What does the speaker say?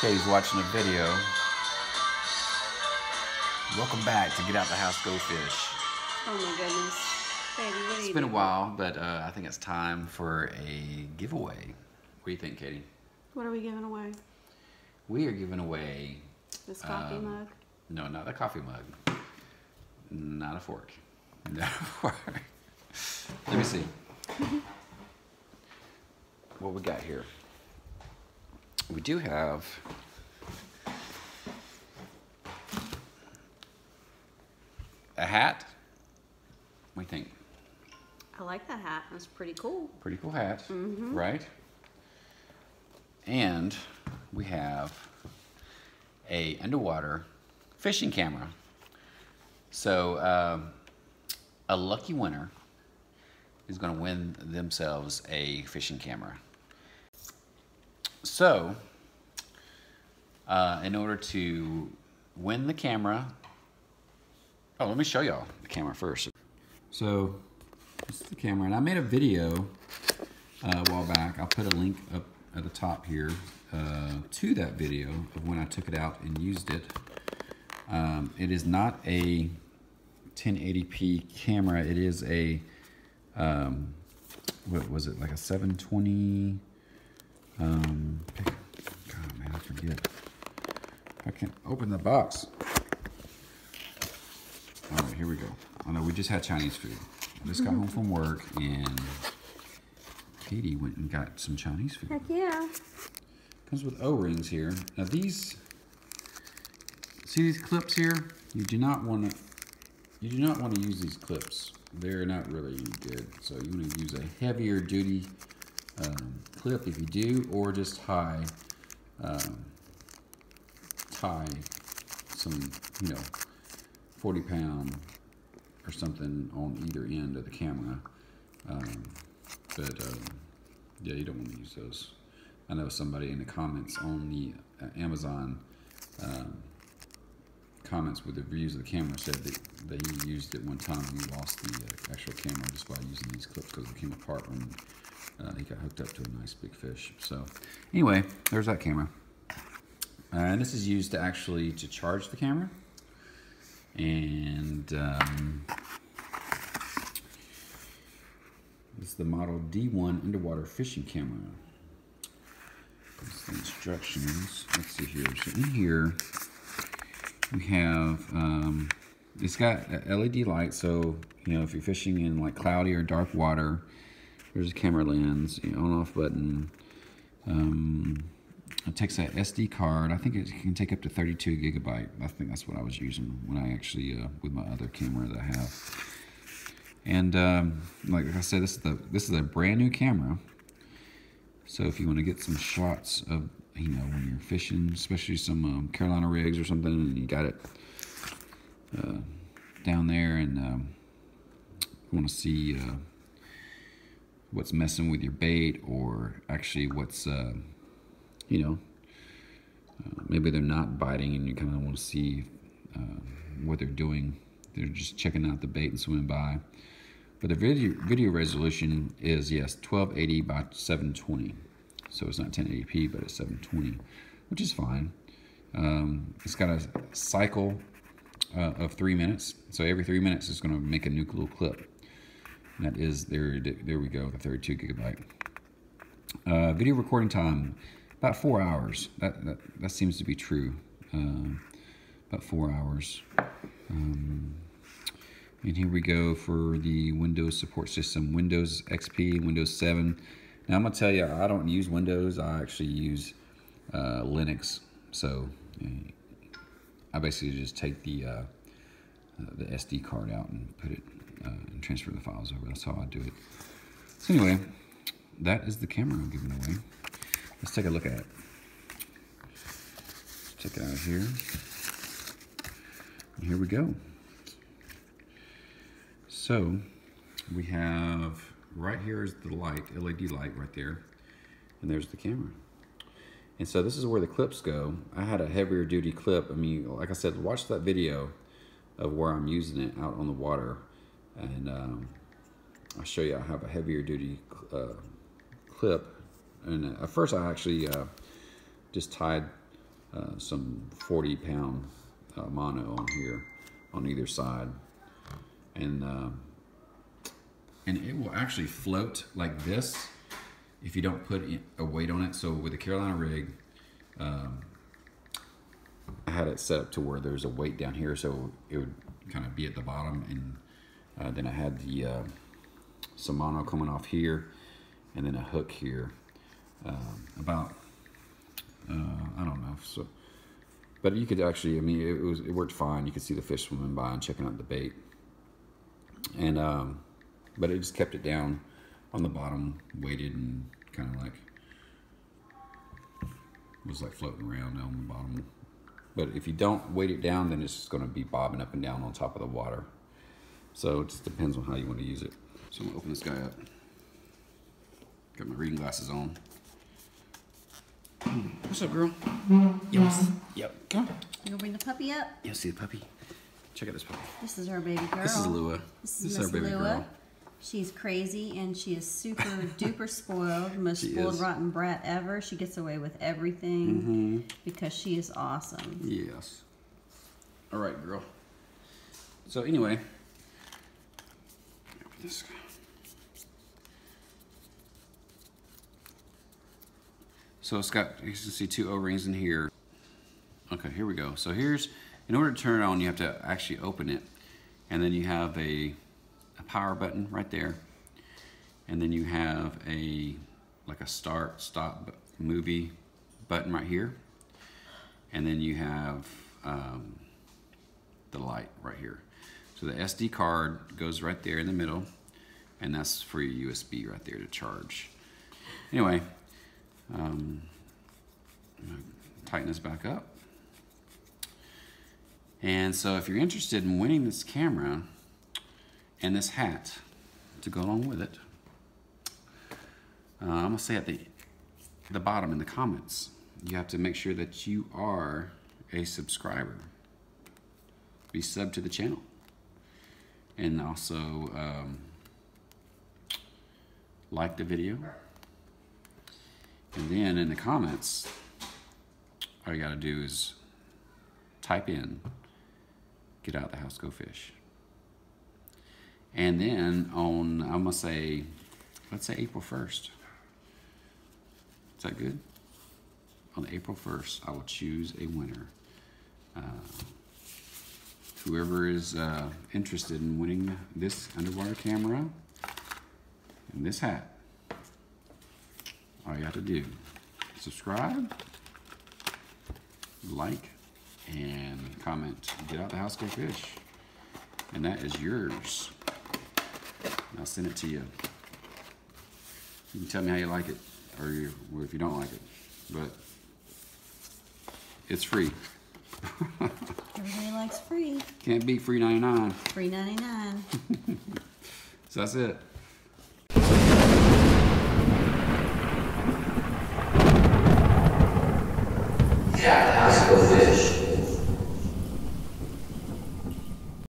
Katie's watching a video. Welcome back to Get Out the House, Go Fish. Oh my goodness. Baby, what are It's been a while, but uh, I think it's time for a giveaway. What do you think, Katie? What are we giving away? We are giving away, This coffee Um, mug? no, not a coffee mug, not a fork. Not a fork. Let me see. what we got here. We do have a hat. What do you think? I like that hat. That's pretty cool. Pretty cool hat, Mhm. right? And we have a underwater fishing camera. So um, a lucky winner is going to win themselves a fishing camera. So, uh, in order to win the camera, oh, let me show y'all the camera first. So, this is the camera, and I made a video uh, a while back. I'll put a link up at the top here uh, to that video of when I took it out and used it. Um, it is not a 1080p camera. It is a um, what was it like a 720? Um, God, man, I forget. I can't open the box. All right, here we go. Oh no, we just had Chinese food. I just got home from work and Katie went and got some Chinese food. Heck yeah. Comes with O-rings here. Now these, see these clips here? You do not want to, you do not want to use these clips. They're not really good. So you want to use a heavier duty um, clip if you do, or just tie, um, tie some, you know, 40 pound or something on either end of the camera. Um, but um, yeah, you don't want to use those. I know somebody in the comments on the uh, Amazon um, comments with the reviews of the camera said that, that he used it one time and he lost the uh, actual camera just by using these clips because it came apart when uh, he got hooked up to a nice big fish. So anyway, there's that camera. And this is used to actually to charge the camera. And um, this is the model D1 underwater fishing camera. The instructions. Let's see here. So in here, we have, um, it's got LED light. So, you know, if you're fishing in like cloudy or dark water, there's a camera lens, on off button. Um, it takes a SD card. I think it can take up to 32 gigabyte. I think that's what I was using when I actually, uh, with my other camera that I have. And um, like I said, this is the this is a brand new camera. So if you want to get some shots of, you know, when you're fishing, especially some um, Carolina rigs or something, and you got it uh, down there, and um, you want to see uh, what's messing with your bait, or actually what's, uh, you know, uh, maybe they're not biting, and you kind of want to see uh, what they're doing. They're just checking out the bait and swimming by. But the video video resolution is yes, 1280 by 720. So it's not 1080p, but it's 720, which is fine. Um, it's got a cycle uh, of three minutes. So every three minutes, it's going to make a new little clip. That is there. There we go. The 32 gigabyte. Uh, video recording time about four hours. That that, that seems to be true. Um, about four hours. Um, and here we go for the Windows support system, Windows XP, Windows 7. Now I'm gonna tell you, I don't use Windows, I actually use uh, Linux. So I basically just take the, uh, the SD card out and put it uh, and transfer the files over. That's how I do it. So anyway, that is the camera I'm giving away. Let's take a look at it. Check it out here. And here we go. So we have right here is the light, LED light right there, and there's the camera. And so this is where the clips go. I had a heavier duty clip. I mean, like I said, watch that video of where I'm using it out on the water, and um, I'll show you I have a heavier duty uh, clip. And at first I actually uh, just tied uh, some 40 pound uh, mono on here on either side. And, uh, and it will actually float like this if you don't put a weight on it. So with a Carolina rig, um, I had it set up to where there's a weight down here, so it would kind of be at the bottom, and uh, then I had the uh, some coming off here, and then a hook here, um, about uh, I don't know, so. But you could actually, I mean, it was it worked fine. You could see the fish swimming by and checking out the bait, and um, but it just kept it down on the bottom, weighted and kind of like was like floating around on the bottom. But if you don't weight it down, then it's just going to be bobbing up and down on top of the water. So it just depends on how you want to use it. So I'm gonna open this guy up. Got my reading glasses on. What's up, girl? Yes. Yep. Come on. You gonna bring the puppy up? Yeah, see the puppy. Check out this puppy. This is our baby girl. This is Lua. This is our baby Lua. She's crazy and she is super duper spoiled, most She spoiled is. rotten brat ever. She gets away with everything mm-hmm. because she is awesome. Yes. All right, girl. So anyway, this guy. So it's got you can see two O-rings in here. Okay, here we go. So here's in order to turn it on, you have to actually open it, and then you have a power button right there, and then you have a like a start stop movie button right here, and then you have um, the light right here. So the SD card goes right there in the middle, and that's for your USB right there to charge. Anyway, um, tighten this back up. And so if you're interested in winning this camera and this hat to go along with it, uh, I'm gonna say at the the bottom in the comments, you have to make sure that you are a subscriber. Be sub to the channel, and also um, like the video. And then in the comments, all you gotta do is type in "Get out of the house, go fish." And then on, I'm gonna say, let's say April 1st. Is that good? On April 1st, I will choose a winner. Uh, whoever is uh, interested in winning this underwater camera and this hat, all you have to do, subscribe, like, and comment. Get out the house, go fish. And that is yours. I'll send it to you. You can tell me how you like it, or, you, or if you don't like it. But it's free. Everybody likes free. Can't beat free 99. Free 99. So that's it.